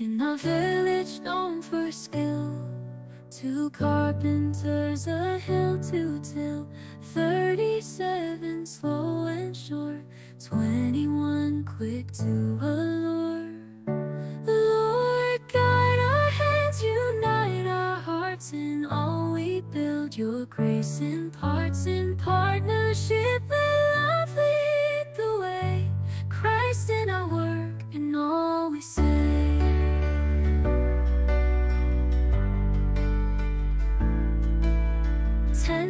In a village known for skill, two carpenters a hill to till, thirty-seven slow and sure, twenty-one quick to allure. Lord, guide our hands, unite our hearts in all we build. Your grace imparts in partnership.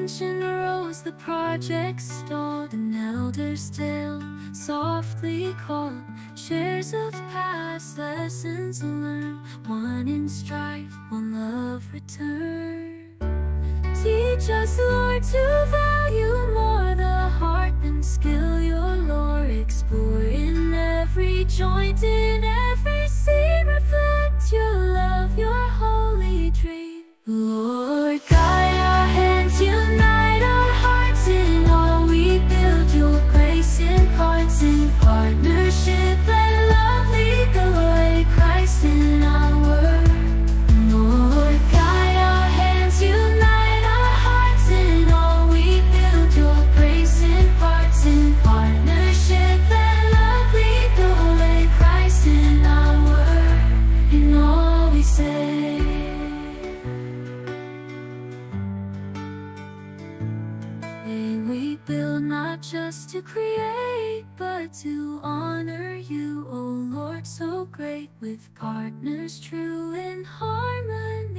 Tension arose, the project stalled. An elder's tale softly called. Shares of past lessons learned. One in strife, one love returned. Teach us, Lord, to May we build not just to create, but to honor you, O Lord, so great with partners true in harmony.